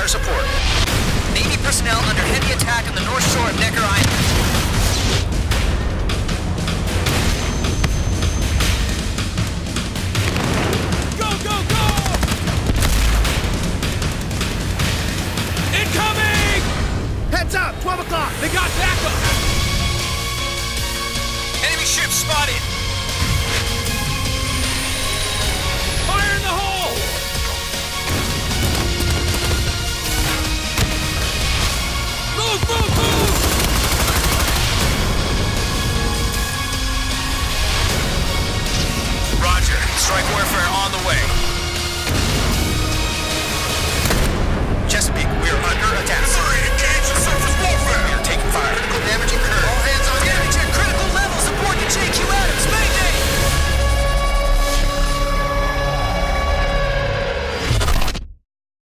fire support. Navy personnel under heavy attack on the north shore of Necker Island. Heads up! 12 o'clock! They got backup! Strike warfare on the way.